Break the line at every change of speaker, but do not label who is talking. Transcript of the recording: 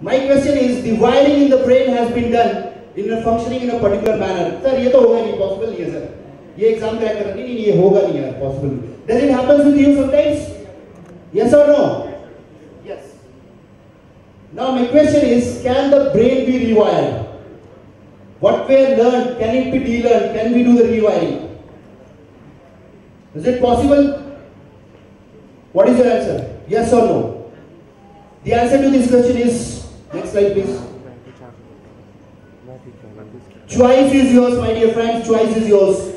My question is, the wiring in the brain has been done in a functioning in a particular manner. Sir, ये तो होगा नहीं possible नहीं है sir. ये एग्जाम क्रैक करना नहीं नहीं ये होगा नहीं यार possible. Does it happen with you sometimes? Yes or no? Yes. Now my question is, can the brain be rewired? What we have learned, can it be de-learned? Can we do the rewiring? Is it possible? What is your answer? Yes or no? The answer to this question is, next slide please. Choice is yours, my dear friends, choice is yours.